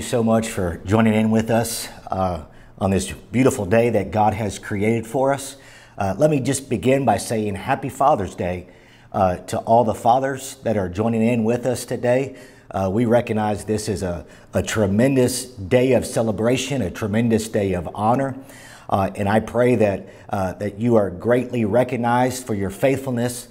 you so much for joining in with us uh, on this beautiful day that God has created for us. Uh, let me just begin by saying Happy Father's Day uh, to all the fathers that are joining in with us today. Uh, we recognize this is a, a tremendous day of celebration, a tremendous day of honor. Uh, and I pray that, uh, that you are greatly recognized for your faithfulness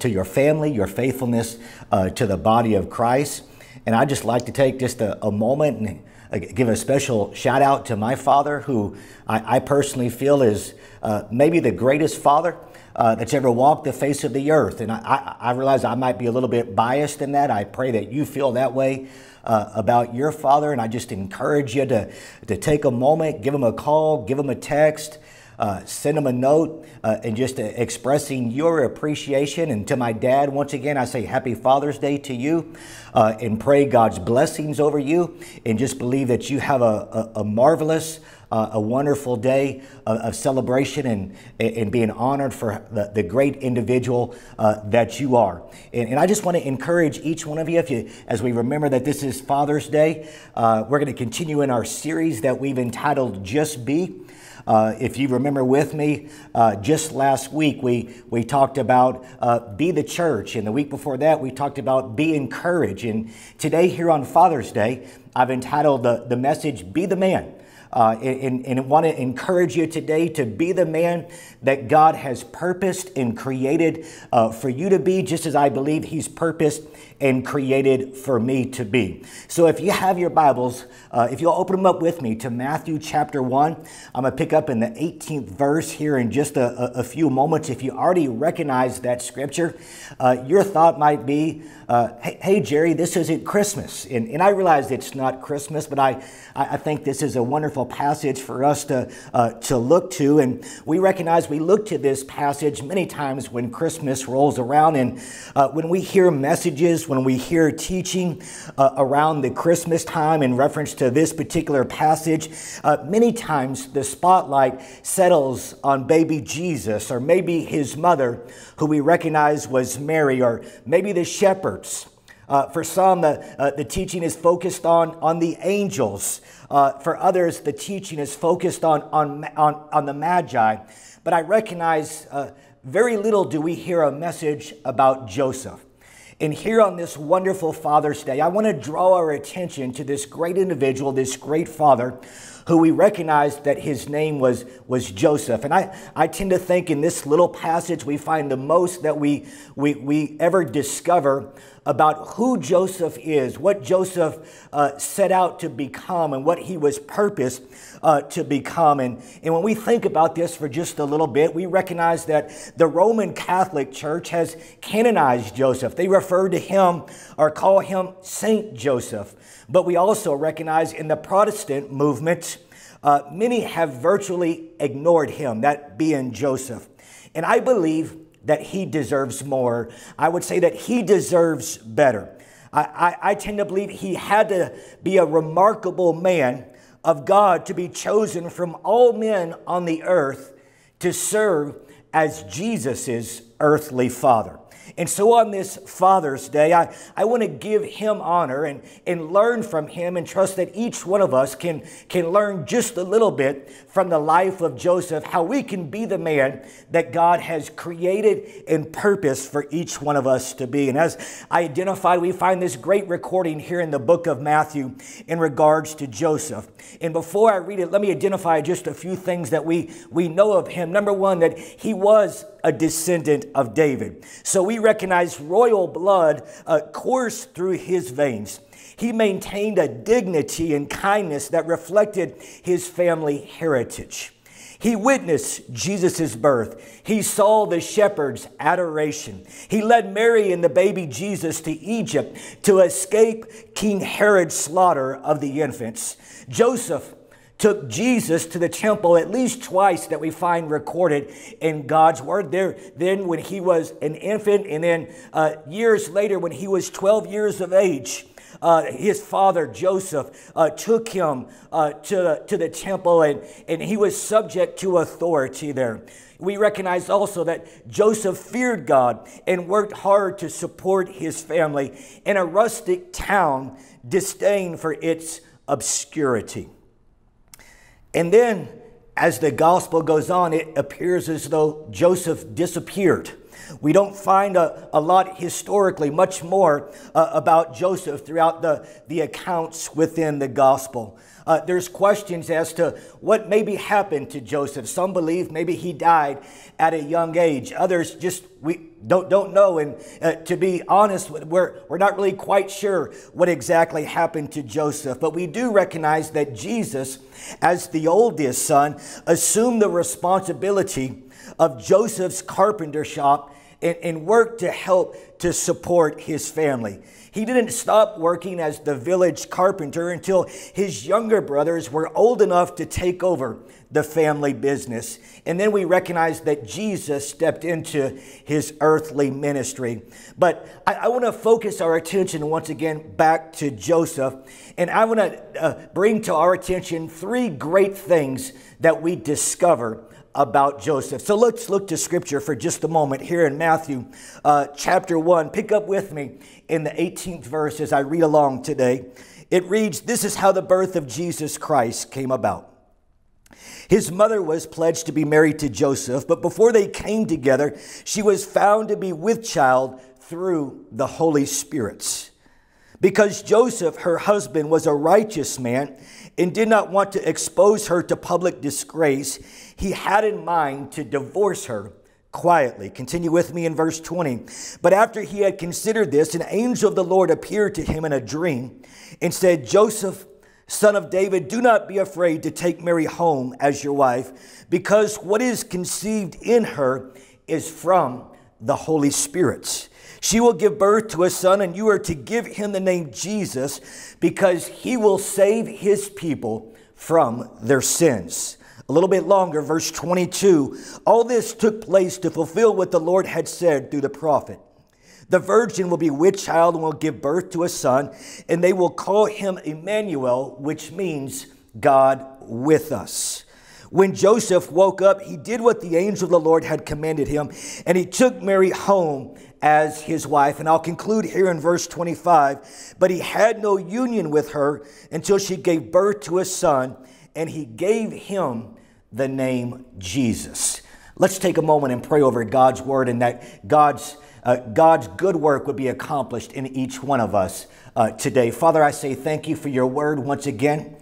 to your family, your faithfulness to the body of Christ. And I'd just like to take just a, a moment and give a special shout out to my father, who I, I personally feel is uh, maybe the greatest father uh, that's ever walked the face of the earth. And I, I, I, realize I might be a little bit biased in that. I pray that you feel that way uh, about your father. And I just encourage you to, to take a moment, give him a call, give him a text uh, send them a note uh, and just uh, expressing your appreciation. And to my dad, once again, I say Happy Father's Day to you uh, and pray God's blessings over you and just believe that you have a, a, a marvelous, uh, a wonderful day of, of, celebration and, and being honored for the, the great individual uh, that you are. And, and, I just want to encourage each one of you, if you, as we remember that this is Father's Day, uh, we're going to continue in our series that we've entitled Just Be. Uh, if you remember with me, uh, just last week we, we talked about uh, be the church, and the week before that we talked about be encouraged. And today, here on Father's Day, I've entitled the, the message Be the Man. Uh, and, and I want to encourage you today to be the man that God has purposed and created uh, for you to be, just as I believe He's purposed and created for me to be. So if you have your Bibles, uh, if you'll open them up with me to Matthew chapter 1, I'm going to pick up in the 18th verse here in just a, a, a few moments. If you already recognize that scripture, uh, your thought might be, uh, hey, hey, Jerry, this isn't Christmas. And, and I realize it's not Christmas, but I, I think this is a wonderful passage for us to, uh, to look to. And we recognize we look to this passage many times when Christmas rolls around. And uh, when we hear messages, when we hear teaching uh, around the Christmas time in reference to this particular passage, uh, many times the spotlight settles on baby Jesus or maybe his mother, who we recognize was Mary, or maybe the shepherds. Uh, for some, the, uh, the teaching is focused on, on the angels. Uh, for others, the teaching is focused on, on, on, on the Magi. But I recognize uh, very little do we hear a message about Joseph. And here on this wonderful Father's Day, I want to draw our attention to this great individual, this great father, who we recognize that his name was, was Joseph. And I, I tend to think in this little passage we find the most that we, we, we ever discover about who Joseph is, what Joseph uh, set out to become, and what he was purposed uh, to become. And, and when we think about this for just a little bit, we recognize that the Roman Catholic Church has canonized Joseph. They refer to him or call him Saint Joseph. But we also recognize in the Protestant movement, uh, many have virtually ignored him, that being Joseph. And I believe that he deserves more. I would say that he deserves better. I, I, I, tend to believe he had to be a remarkable man of God to be chosen from all men on the earth to serve as Jesus' earthly father. And so on this Father's Day, I, I want to give him honor and, and learn from him and trust that each one of us can, can learn just a little bit from the life of Joseph, how we can be the man that God has created and purposed for each one of us to be. And as I identified, we find this great recording here in the book of Matthew in regards to Joseph. And before I read it, let me identify just a few things that we, we know of him. Number one, that he was a descendant of David. So we recognize royal blood uh, coursed through his veins. He maintained a dignity and kindness that reflected his family heritage. He witnessed Jesus' birth. He saw the shepherds' adoration. He led Mary and the baby Jesus to Egypt to escape King Herod's slaughter of the infants. Joseph took Jesus to the temple at least twice that we find recorded in God's Word. There, then when he was an infant, and then uh, years later when he was 12 years of age, uh, his father Joseph uh, took him uh, to, the, to the temple and, and he was subject to authority there. We recognize also that Joseph feared God and worked hard to support his family in a rustic town disdained for its obscurity. And then, as the gospel goes on, it appears as though Joseph disappeared. We don't find a, a lot historically, much more uh, about Joseph throughout the, the accounts within the gospel. Uh, there's questions as to what maybe happened to Joseph. Some believe maybe he died at a young age. Others just we don't don't know. And uh, to be honest, we're we're not really quite sure what exactly happened to Joseph. But we do recognize that Jesus, as the oldest son, assumed the responsibility of Joseph's carpenter shop and, and worked to help to support his family. He didn't stop working as the village carpenter until his younger brothers were old enough to take over the family business. And then we recognize that Jesus stepped into his earthly ministry. But I, I want to focus our attention once again back to Joseph. And I want to uh, bring to our attention three great things that we discover about Joseph. So let's look to scripture for just a moment here in Matthew uh, chapter 1. Pick up with me in the 18th verse as I read along today. It reads This is how the birth of Jesus Christ came about. His mother was pledged to be married to Joseph, but before they came together, she was found to be with child through the Holy Spirits. Because Joseph, her husband, was a righteous man and did not want to expose her to public disgrace, he had in mind to divorce her quietly. Continue with me in verse 20. But after he had considered this, an angel of the Lord appeared to him in a dream and said, Joseph, son of David, do not be afraid to take Mary home as your wife, because what is conceived in her is from the Holy Spirit. She will give birth to a son, and you are to give him the name Jesus because he will save his people from their sins. A little bit longer, verse 22. All this took place to fulfill what the Lord had said through the prophet. The virgin will be with child and will give birth to a son, and they will call him Emmanuel, which means God with us. When Joseph woke up, he did what the angel of the Lord had commanded him, and he took Mary home as his wife. And I'll conclude here in verse 25. But he had no union with her until she gave birth to a son, and he gave him the name Jesus. Let's take a moment and pray over God's word and that God's, uh, God's good work would be accomplished in each one of us uh, today. Father, I say thank you for your word once again.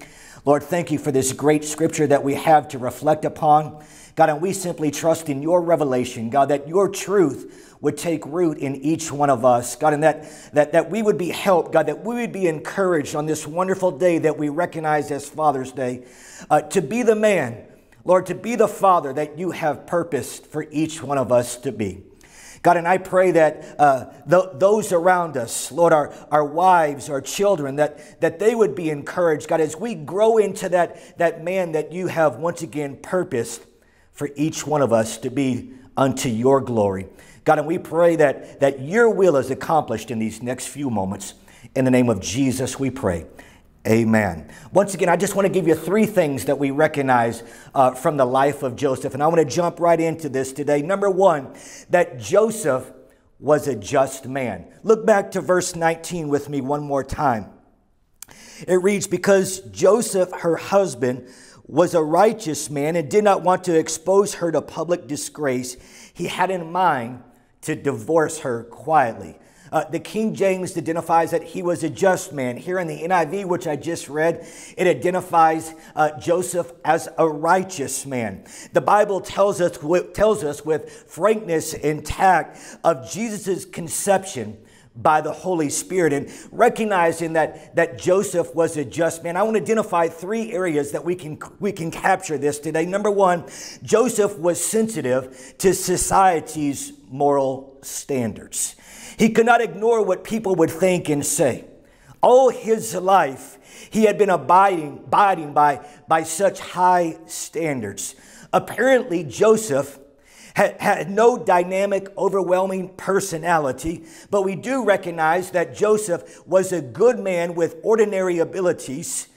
Lord, thank you for this great scripture that we have to reflect upon. God, and we simply trust in your revelation, God, that your truth would take root in each one of us, God, and that, that, that we would be helped, God, that we would be encouraged on this wonderful day that we recognize as Father's Day uh, to be the man, Lord, to be the Father that you have purposed for each one of us to be. God, and I pray that uh, th- those around us, Lord, our, our wives, our children, that, that they would be encouraged, God, as we grow into that, that man that you have once again purposed for each one of us to be unto your glory. God, and we pray that, that your will is accomplished in these next few moments. In the name of Jesus, we pray. Amen. Once again, I just want to give you three things that we recognize uh, from the life of Joseph. And I want to jump right into this today. Number one, that Joseph was a just man. Look back to verse 19 with me one more time. It reads, Because Joseph, her husband, was a righteous man and did not want to expose her to public disgrace, he had in mind to divorce her quietly. Uh, the King James identifies that he was a just man. Here in the NIV, which I just read, it identifies uh, Joseph as a righteous man. The Bible tells us, tells us with frankness and tact of Jesus' conception by the Holy Spirit. And recognizing that, that Joseph was a just man, I want to identify three areas that we can, we can capture this today. Number one, Joseph was sensitive to society's moral standards. He could not ignore what people would think and say. All his life, he had been abiding, abiding by, by such high standards. Apparently, Joseph had, had no dynamic, overwhelming personality, but we do recognize that Joseph was a good man with ordinary abilities,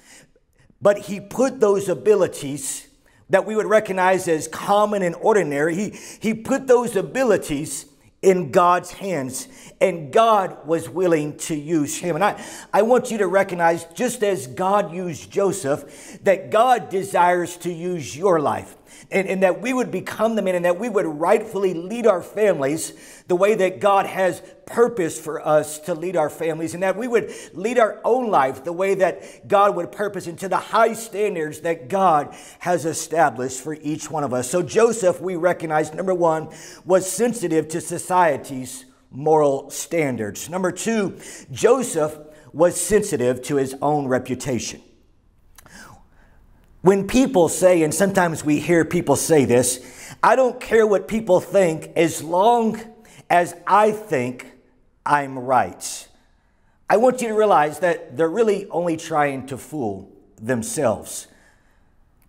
but he put those abilities that we would recognize as common and ordinary, he, he put those abilities in God's hands, and God was willing to use him. And I, I want you to recognize, just as God used Joseph, that God desires to use your life and, and that we would become the men and that we would rightfully lead our families the way that God has purpose for us to lead our families and that we would lead our own life the way that God would purpose into the high standards that God has established for each one of us. So Joseph, we recognize, number one, was sensitive to society's moral standards. Number two, Joseph was sensitive to his own reputation. When people say, and sometimes we hear people say this, I don't care what people think as long as I think I'm right. I want you to realize that they're really only trying to fool themselves.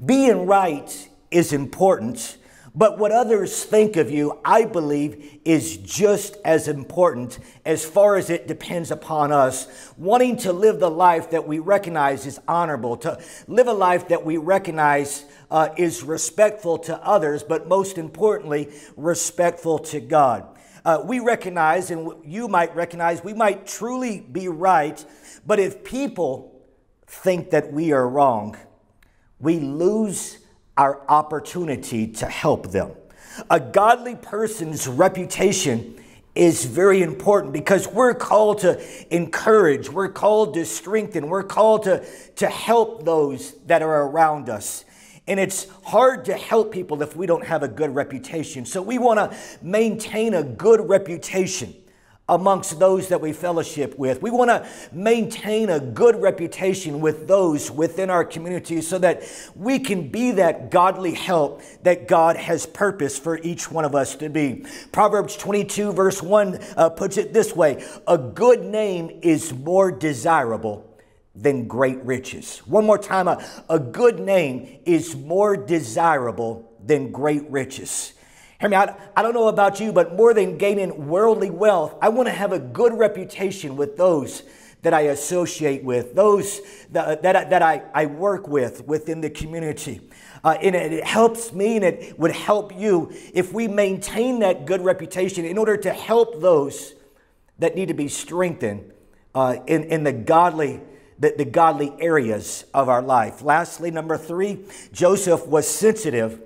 Being right is important, but what others think of you, I believe, is just as important as far as it depends upon us. Wanting to live the life that we recognize is honorable, to live a life that we recognize uh, is respectful to others, but most importantly, respectful to God. Uh, we recognize, and you might recognize, we might truly be right, but if people think that we are wrong, we lose our opportunity to help them. A godly person's reputation is very important because we're called to encourage, we're called to strengthen, we're called to, to help those that are around us. And it's hard to help people if we don't have a good reputation. So we want to maintain a good reputation amongst those that we fellowship with. We want to maintain a good reputation with those within our community so that we can be that godly help that God has purpose for each one of us to be. Proverbs 22, verse 1 uh, puts it this way A good name is more desirable than great riches. One more time, a, a good name is more desirable than great riches. Hear me, I, I don't know about you, but more than gaining worldly wealth, I want to have a good reputation with those that I associate with, those that, that, that I, I work with within the community. Uh, and it helps me and it would help you if we maintain that good reputation in order to help those that need to be strengthened uh, in, in the godly the, the godly areas of our life. Lastly, number three, Joseph was sensitive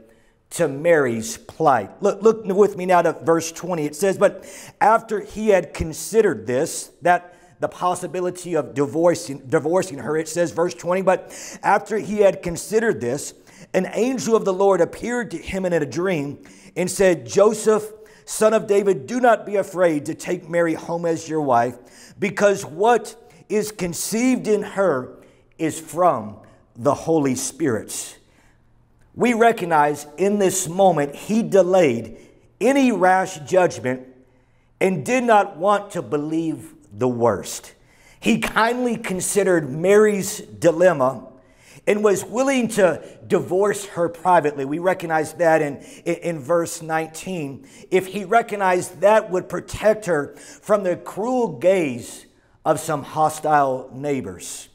to Mary's plight. Look, look with me now to verse 20. It says, But after he had considered this, that the possibility of divorcing, divorcing her, it says, verse 20, But after he had considered this, an angel of the Lord appeared to him in a dream and said, Joseph, son of David, do not be afraid to take Mary home as your wife, because what is conceived in her is from the Holy Spirit we recognize in this moment he delayed any rash judgment and did not want to believe the worst. He kindly considered Mary's dilemma and was willing to divorce her privately. We recognize that in, in, verse 19. If he recognized that would protect her from the cruel gaze of some hostile neighbors.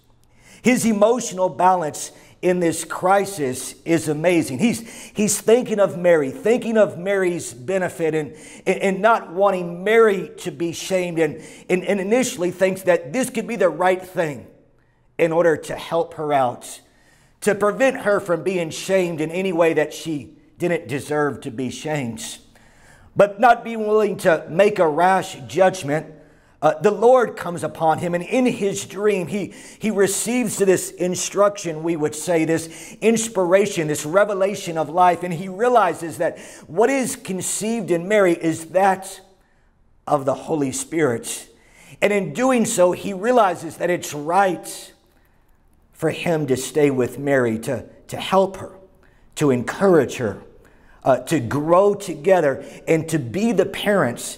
His emotional balance in this crisis is amazing. He's, he's thinking of Mary, thinking of Mary's benefit, and, and, not wanting Mary to be shamed, and, and, and initially thinks that this could be the right thing in order to help her out, to prevent her from being shamed in any way that she didn't deserve to be shamed. But not being willing to make a rash judgment uh, the Lord comes upon him, and in his dream, he, he receives this instruction, we would say, this inspiration, this revelation of life, and he realizes that what is conceived in Mary is that of the Holy Spirit. And in doing so, he realizes that it's right for him to stay with Mary, to, to help her, to encourage her, uh, to grow together, and to be the parents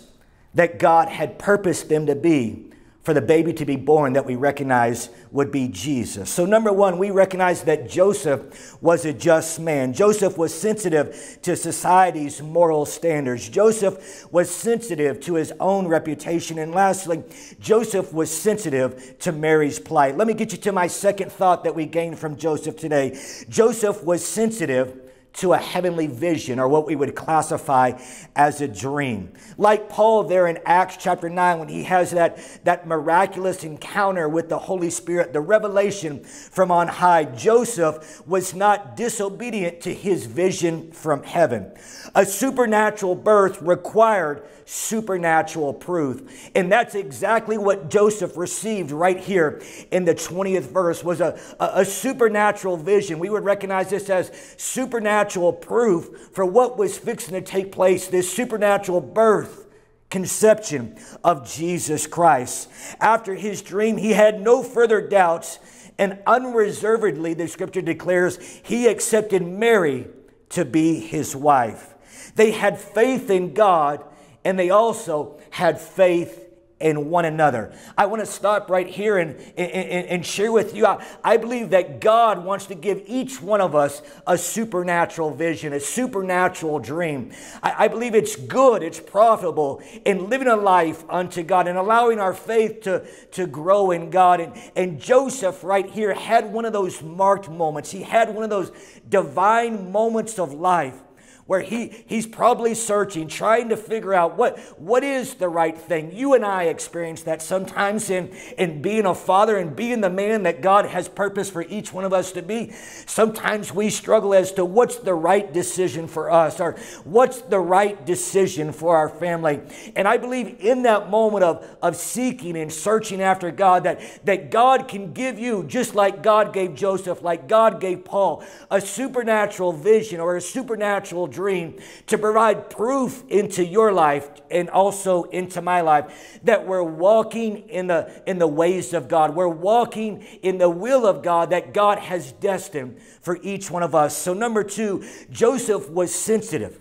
that God had purposed them to be for the baby to be born that we recognize would be Jesus. So, number one, we recognize that Joseph was a just man. Joseph was sensitive to society's moral standards. Joseph was sensitive to his own reputation. And lastly, Joseph was sensitive to Mary's plight. Let me get you to my second thought that we gained from Joseph today. Joseph was sensitive to a heavenly vision or what we would classify as a dream. Like Paul there in Acts chapter 9, when he has that, that miraculous encounter with the Holy Spirit, the revelation from on high, Joseph was not disobedient to his vision from heaven. A supernatural birth required supernatural proof. And that's exactly what Joseph received right here in the 20th verse was a, a, a supernatural vision. We would recognize this as supernatural proof for what was fixing to take place, this supernatural birth conception of Jesus Christ. After his dream, he had no further doubts, and unreservedly, the scripture declares, he accepted Mary to be his wife. They had faith in God and they also had faith in one another. I want to stop right here and, and, and share with you. I, I believe that God wants to give each one of us a supernatural vision, a supernatural dream. I, I believe it's good, it's profitable in living a life unto God and allowing our faith to, to grow in God. And, and Joseph, right here, had one of those marked moments. He had one of those divine moments of life where he, he's probably searching, trying to figure out what, what is the right thing. You and I experience that sometimes in, in being a father and being the man that God has purpose for each one of us to be. Sometimes we struggle as to what's the right decision for us or what's the right decision for our family. And I believe in that moment of, of seeking and searching after God, that, that God can give you, just like God gave Joseph, like God gave Paul, a supernatural vision or a supernatural dream to provide proof into your life and also into my life that we're walking in the, in the ways of God. We're walking in the will of God that God has destined for each one of us. So, number two, Joseph was sensitive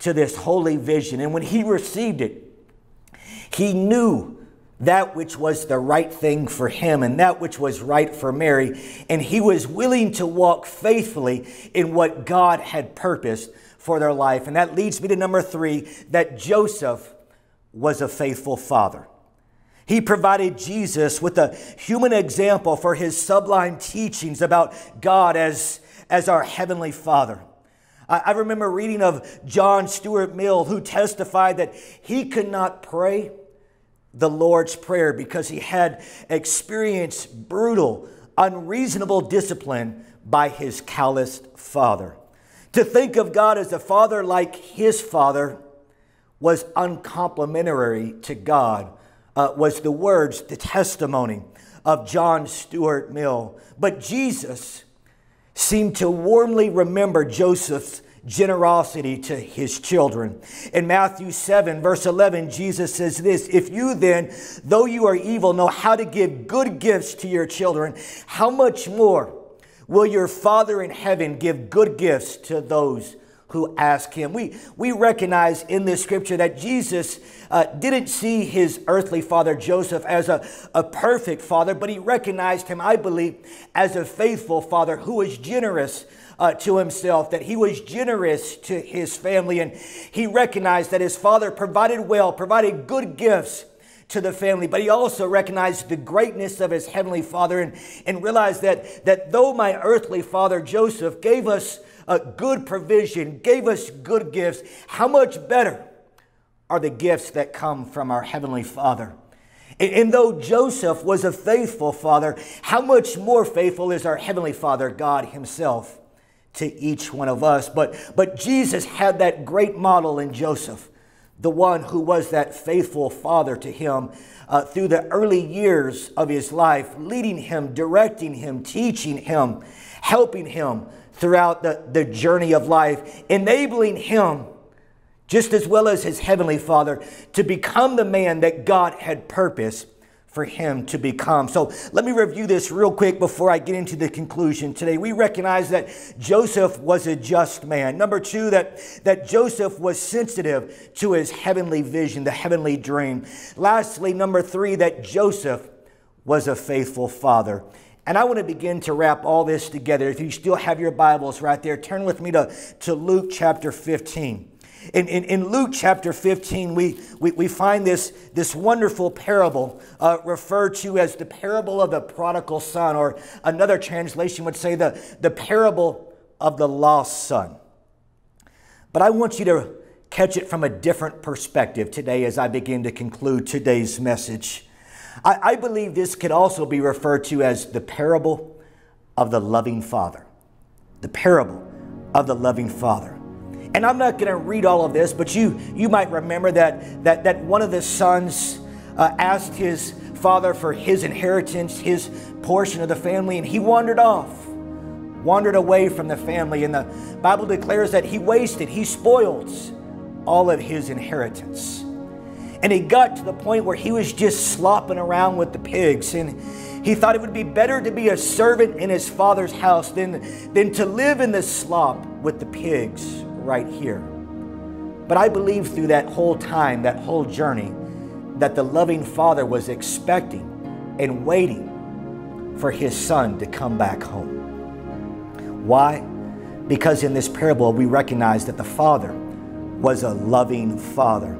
to this holy vision. And when he received it, he knew that which was the right thing for him and that which was right for Mary. And he was willing to walk faithfully in what God had purposed for their life. And that leads me to number three that Joseph was a faithful father. He provided Jesus with a human example for his sublime teachings about God as, as our heavenly Father. I, I remember reading of John Stuart Mill, who testified that he could not pray the Lord's Prayer because he had experienced brutal, unreasonable discipline by his calloused father. To think of God as a father like his father was uncomplimentary to God, uh, was the words, the testimony of John Stuart Mill. But Jesus seemed to warmly remember Joseph's generosity to his children. In Matthew 7, verse 11, Jesus says this If you then, though you are evil, know how to give good gifts to your children, how much more? Will your Father in heaven give good gifts to those who ask him? We, we recognize in this scripture that Jesus uh, didn't see his earthly father Joseph as a, a perfect father, but he recognized him, I believe, as a faithful father who was generous uh, to himself, that he was generous to his family, and he recognized that his father provided well, provided good gifts to the family, but he also recognized the greatness of his heavenly father and, and realized that, that though my earthly father Joseph gave us a good provision, gave us good gifts, how much better are the gifts that come from our heavenly father? And, though Joseph was a faithful father, how much more faithful is our heavenly father, God himself? to each one of us. But, but Jesus had that great model in Joseph the one who was that faithful father to him uh, through the early years of his life, leading him, directing him, teaching him, helping him throughout the, the journey of life, enabling him, just as well as his heavenly father, to become the man that God had purposed for him to become. So let me review this real quick before I get into the conclusion today. We recognize that Joseph was a just man. Number two, that, that Joseph was sensitive to his heavenly vision, the heavenly dream. Lastly, number three, that Joseph was a faithful father. And I want to begin to wrap all this together. If you still have your Bibles right there, turn with me to, to Luke chapter 15. In, in, in, Luke chapter 15, we, we, we find this, this wonderful parable uh, referred to as the parable of the prodigal son, or another translation would say the, the parable of the lost son. But I want you to catch it from a different perspective today as I begin to conclude today's message. I, I believe this could also be referred to as the parable of the loving Father. The parable of the loving Father. And I'm not going to read all of this, but you, you might remember that, that, that one of the sons uh, asked his father for his inheritance, his portion of the family, and he wandered off, wandered away from the family. And the Bible declares that he wasted, he spoiled all of his inheritance. And he got to the point where he was just slopping around with the pigs. And he thought it would be better to be a servant in his father's house than, than to live in the slop with the pigs right here. But I believe through that whole time, that whole journey, that the loving father was expecting and waiting for his son to come back home. Why? Because in this parable, we recognize that the father was a loving father.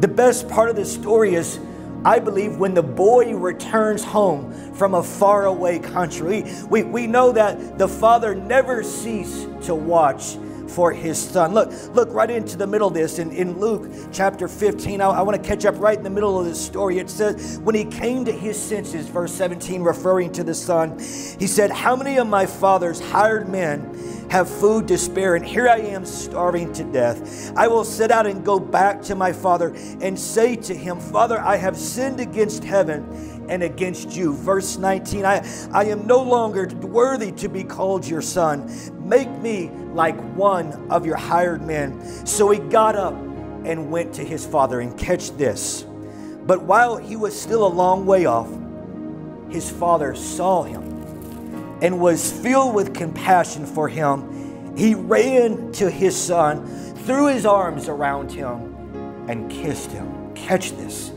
The best part of the story is, I believe, when the boy returns home from a faraway country. We, we know that the father never ceased to watch for his son. Look, look right into the middle of this in, in Luke chapter 15. I, I want to catch up right in the middle of this story. It says, When he came to his senses, verse 17, referring to the son, he said, How many of my father's hired men have food to spare, and here I am starving to death. I will set out and go back to my father and say to him, Father, I have sinned against heaven and against you. Verse 19, I, I am no longer worthy to be called your son. Make me like one of your hired men. So he got up and went to his father. And catch this. But while he was still a long way off, his father saw him and was filled with compassion for him. He ran to his son, threw his arms around him, and kissed him. Catch this.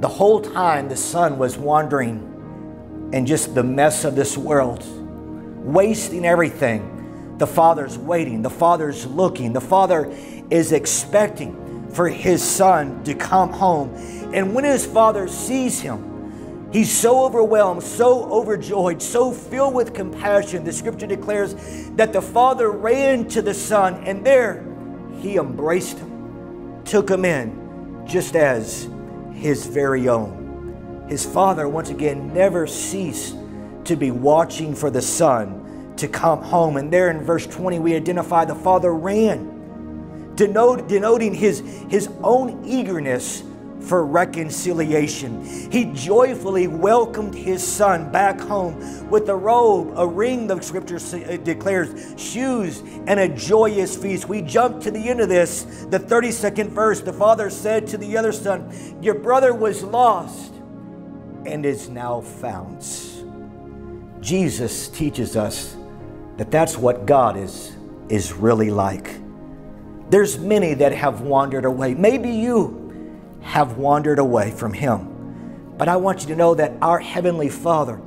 The whole time the son was wandering in just the mess of this world, wasting everything the Father's waiting, the Father's looking, the Father is expecting for His Son to come home. And when His Father sees Him, He's so overwhelmed, so overjoyed, so filled with compassion. The scripture declares that the Father ran to the Son, and there He embraced Him, took Him in, just as His very own. His Father, once again, never ceased to be watching for the Son to come home. And there in verse 20, we identify the father ran, denoting his, his own eagerness for reconciliation. He joyfully welcomed his son back home with a robe, a ring, the scripture uh, declares, shoes, and a joyous feast. We jump to the end of this, the 32nd verse. The father said to the other son, Your brother was lost and is now found. Jesus teaches us that that's what God is, is really like. There's many that have wandered away. Maybe you have wandered away from Him. But I want you to know that our Heavenly Father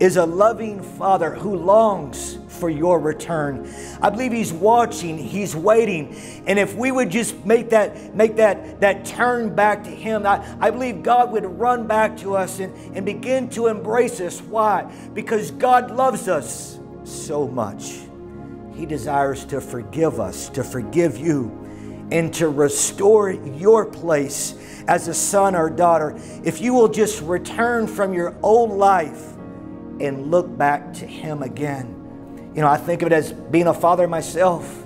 is a loving Father who longs for your return. I believe He's watching, He's waiting. And if we would just make that, make that, that turn back to Him, I, I believe God would run back to us and, and begin to embrace us. Why? Because God loves us so much. He desires to forgive us, to forgive you, and to restore your place as a son or daughter. If you will just return from your old life and look back to Him again. You know, I think of it as being a father myself.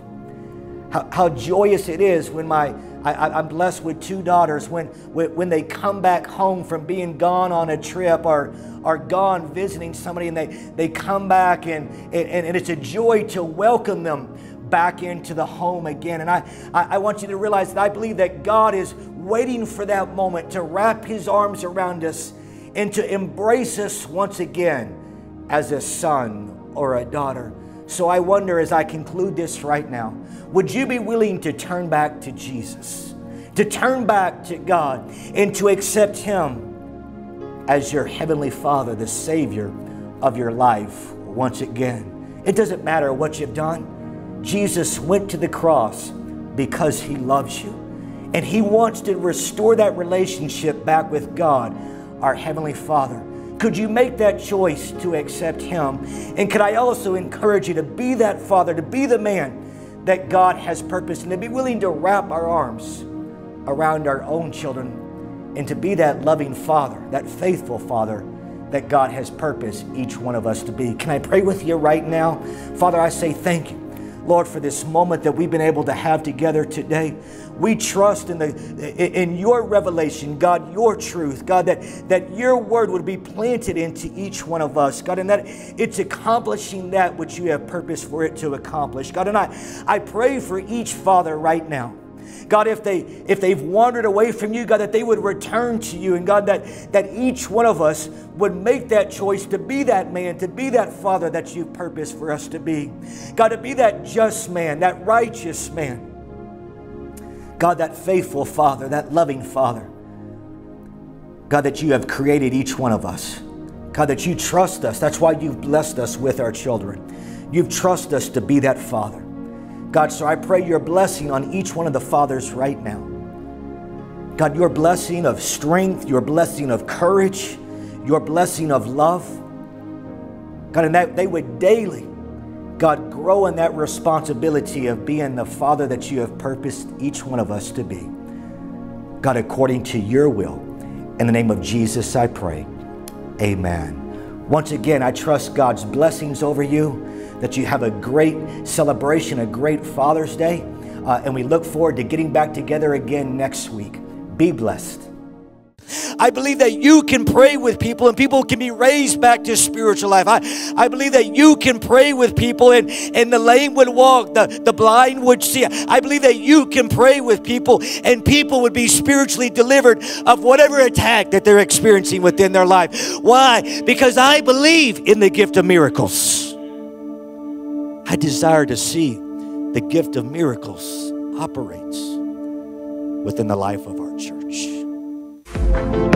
How, how joyous it is when my I, am blessed with two daughters. When, when they come back home from being gone on a trip or are gone visiting somebody and they, they come back and, and, and it's a joy to welcome them back into the home again. And I, I want you to realize that I believe that God is waiting for that moment to wrap his arms around us and to embrace us once again as a son or a daughter. So I wonder as I conclude this right now, would you be willing to turn back to Jesus, to turn back to God, and to accept Him as your Heavenly Father, the Savior of your life once again? It doesn't matter what you've done. Jesus went to the cross because He loves you. And He wants to restore that relationship back with God, our Heavenly Father. Could you make that choice to accept Him? And could I also encourage you to be that father, to be the man that God has purposed and to be willing to wrap our arms around our own children and to be that loving father, that faithful father that God has purposed each one of us to be. Can I pray with you right now? Father, I say thank you. Lord, for this moment that we've been able to have together today. We trust in the in your revelation, God, your truth, God, that, that your word would be planted into each one of us, God, and that it's accomplishing that which you have purpose for it to accomplish. God, and I, I pray for each father right now. God, if they if they've wandered away from you, God, that they would return to you. And God, that, that each one of us would make that choice to be that man, to be that father that you've purposed for us to be. God, to be that just man, that righteous man. God, that faithful father, that loving father. God, that you have created each one of us. God, that you trust us. That's why you've blessed us with our children. You've trusted us to be that father. God, so I pray your blessing on each one of the fathers right now. God, your blessing of strength, your blessing of courage, your blessing of love. God, and that they would daily, God, grow in that responsibility of being the father that you have purposed each one of us to be. God, according to your will. In the name of Jesus, I pray. Amen. Once again, I trust God's blessings over you that you have a great celebration, a great Father's Day. Uh, and we look forward to getting back together again next week. Be blessed. I believe that you can pray with people and people can be raised back to spiritual life. I, I believe that you can pray with people and, and the lame would walk, the, the blind would see. I believe that you can pray with people and people would be spiritually delivered of whatever attack that they're experiencing within their life. Why? Because I believe in the gift of miracles. I desire to see the gift of miracles operates within the life of our church.